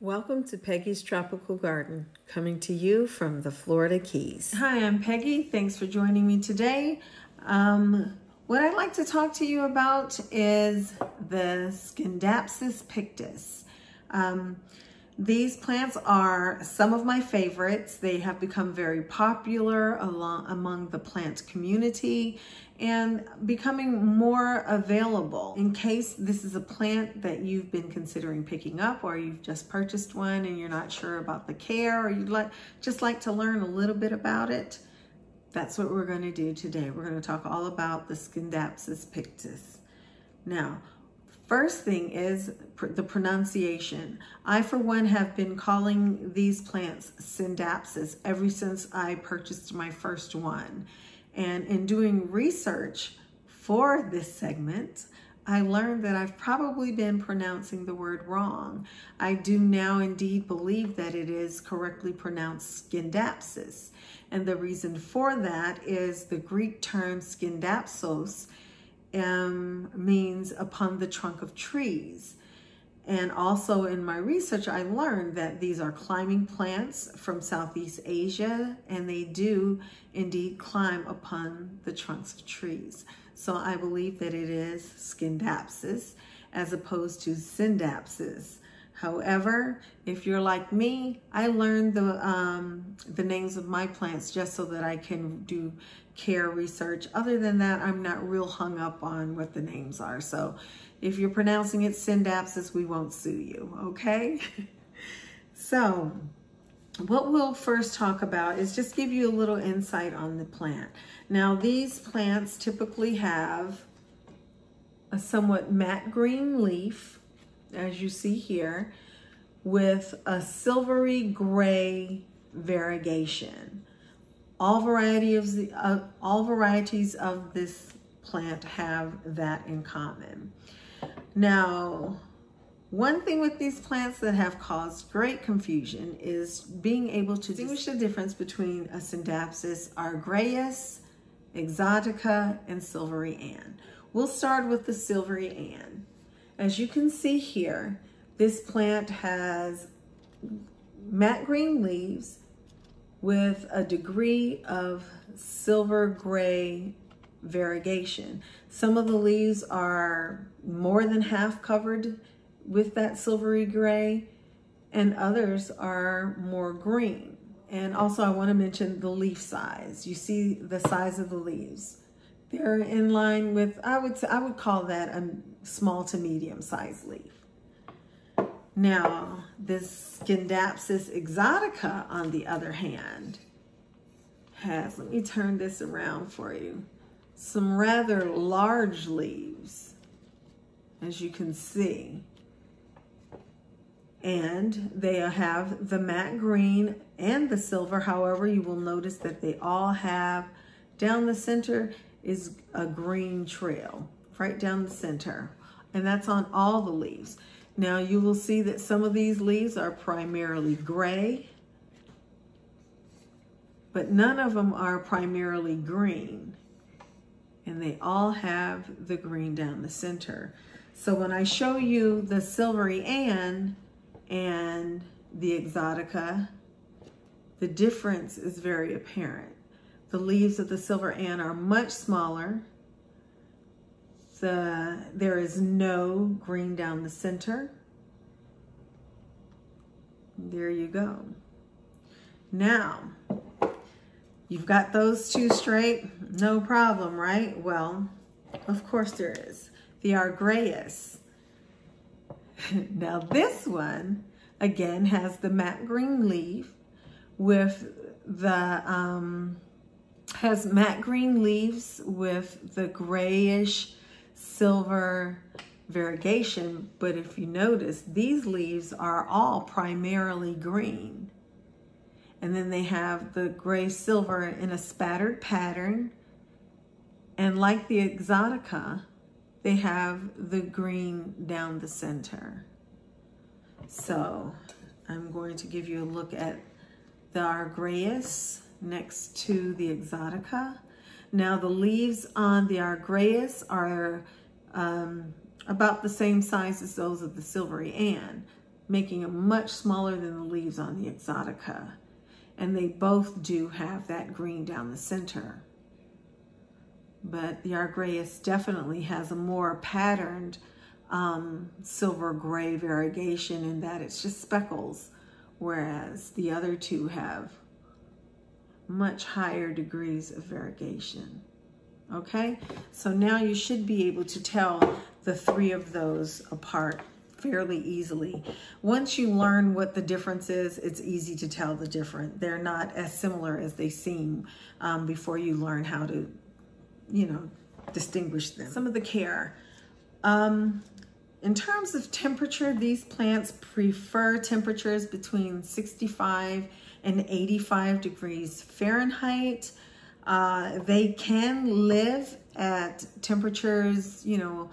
Welcome to Peggy's Tropical Garden, coming to you from the Florida Keys. Hi, I'm Peggy. Thanks for joining me today. Um, what I'd like to talk to you about is the Scindapsus pictus. Um, these plants are some of my favorites. They have become very popular along, among the plant community and becoming more available. In case this is a plant that you've been considering picking up or you've just purchased one and you're not sure about the care or you'd like just like to learn a little bit about it, that's what we're going to do today. We're going to talk all about the Scindapsus pictus. Now, First thing is pr the pronunciation. I, for one, have been calling these plants Scindapsus ever since I purchased my first one. And in doing research for this segment, I learned that I've probably been pronouncing the word wrong. I do now indeed believe that it is correctly pronounced Scindapsus. And the reason for that is the Greek term skindapsos means upon the trunk of trees. And also in my research, I learned that these are climbing plants from Southeast Asia, and they do indeed climb upon the trunks of trees. So I believe that it is Scindapsus as opposed to Syndapsis. However, if you're like me, I learned the, um, the names of my plants just so that I can do care research. Other than that, I'm not real hung up on what the names are. So if you're pronouncing it Scindapsus, we won't sue you, okay? so what we'll first talk about is just give you a little insight on the plant. Now these plants typically have a somewhat matte green leaf as you see here, with a silvery gray variegation. All varieties of the, uh, all varieties of this plant have that in common. Now, one thing with these plants that have caused great confusion is being able to distinguish the difference between a Scindapsus argyraeus, exotica, and silvery Ann. We'll start with the silvery Ann. As you can see here, this plant has matte green leaves with a degree of silver gray variegation. Some of the leaves are more than half covered with that silvery gray and others are more green. And also I wanna mention the leaf size. You see the size of the leaves. They're in line with, I would, say, I would call that a small to medium sized leaf. Now, this Scindapsus exotica, on the other hand, has, let me turn this around for you, some rather large leaves, as you can see. And they have the matte green and the silver. However, you will notice that they all have down the center is a green trail right down the center. And that's on all the leaves. Now you will see that some of these leaves are primarily gray, but none of them are primarily green. And they all have the green down the center. So when I show you the Silvery Ann and the Exotica, the difference is very apparent. The leaves of the silver Ann are much smaller. The, there is no green down the center. There you go. Now, you've got those two straight, no problem, right? Well, of course there is. The Argyraeus. now this one, again, has the matte green leaf with the um, has matte green leaves with the grayish silver variegation, but if you notice, these leaves are all primarily green. And then they have the gray silver in a spattered pattern. And like the Exotica, they have the green down the center. So I'm going to give you a look at the Argyraeus next to the Exotica. Now the leaves on the Argyraeus are um, about the same size as those of the Silvery Ann. making them much smaller than the leaves on the Exotica. And they both do have that green down the center. But the Argyraeus definitely has a more patterned um, silver gray variegation in that it's just speckles, whereas the other two have much higher degrees of variegation. Okay, so now you should be able to tell the three of those apart fairly easily. Once you learn what the difference is, it's easy to tell the difference. They're not as similar as they seem um, before you learn how to, you know, distinguish them. Some of the care. Um, in terms of temperature, these plants prefer temperatures between 65 and 85 degrees Fahrenheit. Uh, they can live at temperatures, you know,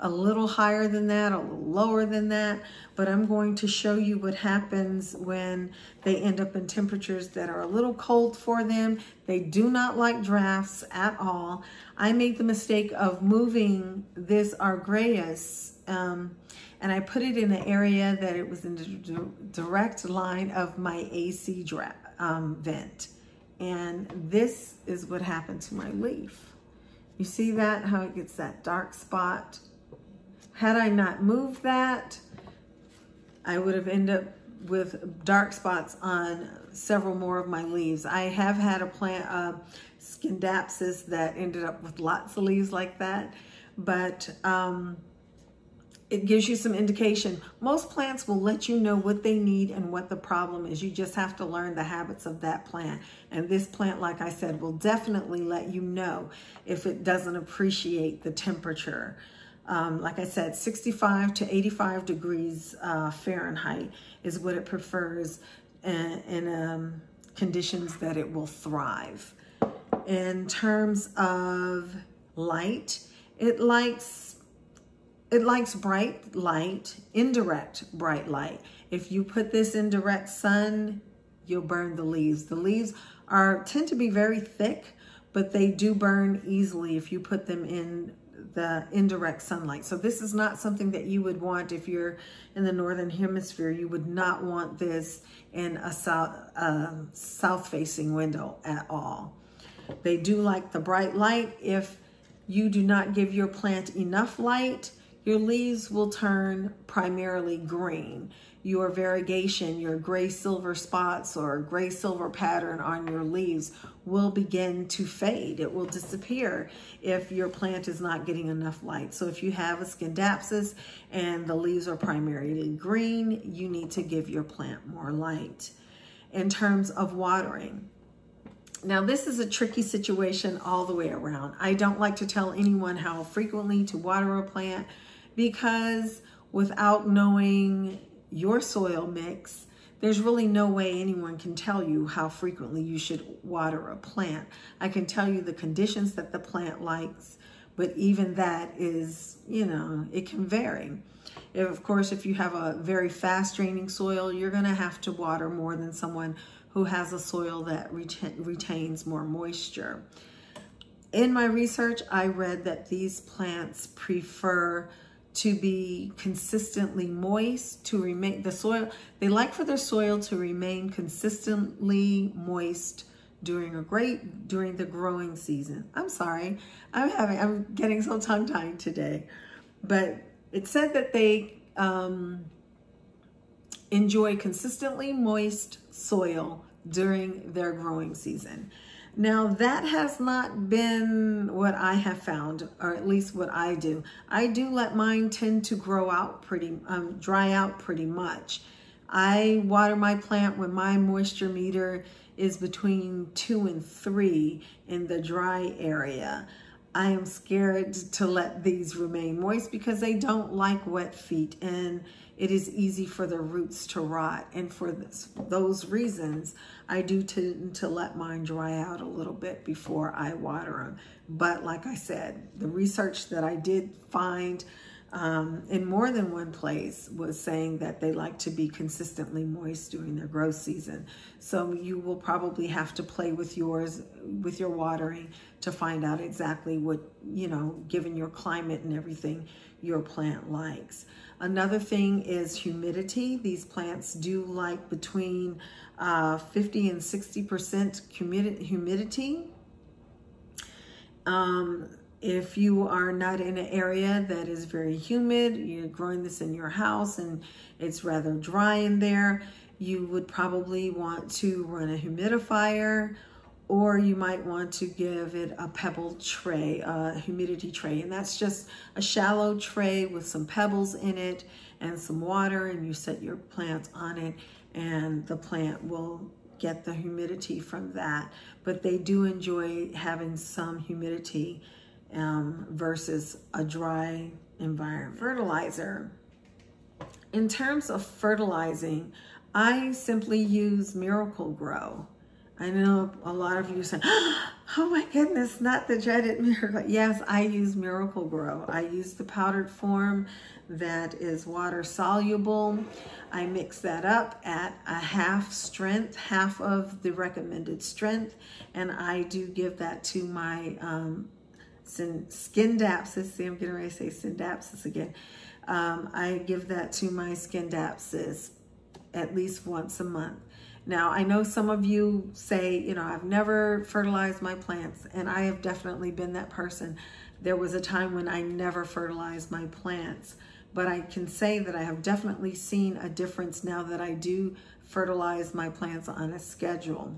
a little higher than that, a little lower than that, but I'm going to show you what happens when they end up in temperatures that are a little cold for them. They do not like drafts at all. I made the mistake of moving this Argyraeus um, and I put it in an area that it was in the direct line of my AC um, vent. And this is what happened to my leaf. You see that, how it gets that dark spot? Had I not moved that, I would have ended up with dark spots on several more of my leaves. I have had a plant, uh, Scindapsus, that ended up with lots of leaves like that, but um, it gives you some indication. Most plants will let you know what they need and what the problem is. You just have to learn the habits of that plant. And this plant, like I said, will definitely let you know if it doesn't appreciate the temperature um, like I said, 65 to 85 degrees uh, Fahrenheit is what it prefers in, in um, conditions that it will thrive. In terms of light, it likes it likes bright light, indirect bright light. If you put this in direct sun, you'll burn the leaves. The leaves are tend to be very thick, but they do burn easily if you put them in the indirect sunlight. So this is not something that you would want if you're in the Northern Hemisphere. You would not want this in a south, uh, south facing window at all. They do like the bright light. If you do not give your plant enough light, your leaves will turn primarily green your variegation, your gray silver spots or gray silver pattern on your leaves will begin to fade. It will disappear if your plant is not getting enough light. So if you have a scindapsus and the leaves are primarily green, you need to give your plant more light. In terms of watering, now this is a tricky situation all the way around. I don't like to tell anyone how frequently to water a plant because without knowing your soil mix, there's really no way anyone can tell you how frequently you should water a plant. I can tell you the conditions that the plant likes, but even that is, you know, it can vary. If, of course, if you have a very fast draining soil, you're going to have to water more than someone who has a soil that retains more moisture. In my research, I read that these plants prefer to be consistently moist, to remain, the soil, they like for their soil to remain consistently moist during a great, during the growing season. I'm sorry, I'm having, I'm getting so tongue-tied today, but it said that they um, enjoy consistently moist soil during their growing season. Now that has not been what I have found, or at least what I do. I do let mine tend to grow out pretty, um, dry out pretty much. I water my plant when my moisture meter is between two and three in the dry area. I am scared to let these remain moist because they don't like wet feet and it is easy for the roots to rot. And for this, those reasons, I do tend to let mine dry out a little bit before I water them. But like I said, the research that I did find um, in more than one place was saying that they like to be consistently moist during their growth season. So you will probably have to play with yours, with your watering to find out exactly what, you know, given your climate and everything, your plant likes. Another thing is humidity. These plants do like between uh, 50 and 60% humidity. Um, if you are not in an area that is very humid, you're growing this in your house and it's rather dry in there, you would probably want to run a humidifier or you might want to give it a pebble tray, a humidity tray. And that's just a shallow tray with some pebbles in it and some water and you set your plant on it and the plant will get the humidity from that. But they do enjoy having some humidity um, versus a dry environment. Fertilizer. In terms of fertilizing, I simply use Miracle-Gro. I know a lot of you say, oh my goodness, not the dreaded miracle. Yes, I use Miracle-Gro. I use the powdered form that is water soluble. I mix that up at a half strength, half of the recommended strength, and I do give that to my um, Skindapsus. See, I'm getting ready to say Skindapsus again. Um, I give that to my Skindapsus at least once a month. Now, I know some of you say, you know, I've never fertilized my plants, and I have definitely been that person. There was a time when I never fertilized my plants, but I can say that I have definitely seen a difference now that I do fertilize my plants on a schedule.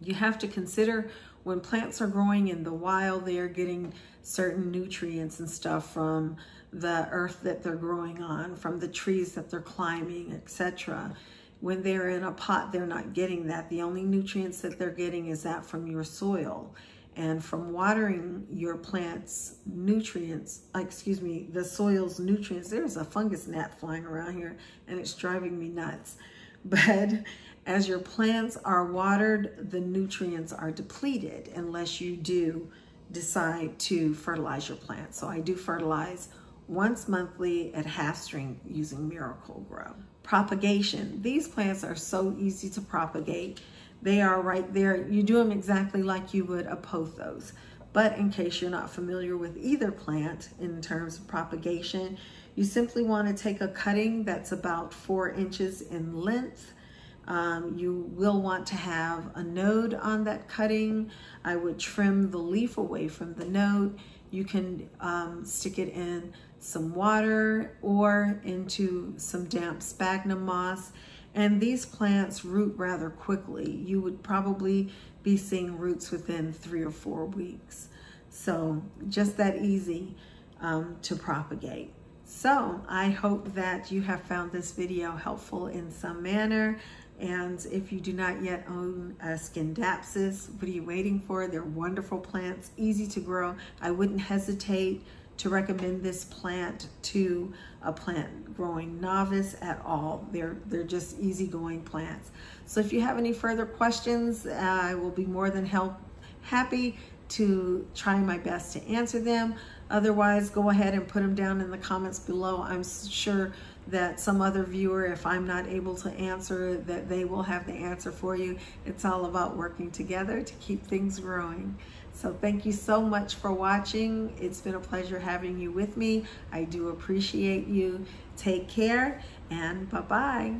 You have to consider when plants are growing in the wild, they are getting certain nutrients and stuff from the earth that they're growing on, from the trees that they're climbing, etc. When they're in a pot, they're not getting that. The only nutrients that they're getting is that from your soil. And from watering your plants nutrients, excuse me, the soil's nutrients, there's a fungus gnat flying around here and it's driving me nuts. But as your plants are watered, the nutrients are depleted unless you do decide to fertilize your plants. So I do fertilize once monthly at half strength using Miracle-Gro. Propagation. These plants are so easy to propagate. They are right there. You do them exactly like you would a pothos. But in case you're not familiar with either plant in terms of propagation, you simply want to take a cutting that's about four inches in length um, you will want to have a node on that cutting. I would trim the leaf away from the node. You can um, stick it in some water or into some damp sphagnum moss. And these plants root rather quickly. You would probably be seeing roots within three or four weeks. So just that easy um, to propagate. So I hope that you have found this video helpful in some manner. And if you do not yet own a Skindapsus, what are you waiting for? They're wonderful plants, easy to grow. I wouldn't hesitate to recommend this plant to a plant growing novice at all. They're, they're just easygoing plants. So if you have any further questions, I will be more than help, happy to try my best to answer them. Otherwise, go ahead and put them down in the comments below. I'm sure that some other viewer, if I'm not able to answer, that they will have the answer for you. It's all about working together to keep things growing. So thank you so much for watching. It's been a pleasure having you with me. I do appreciate you. Take care and bye-bye.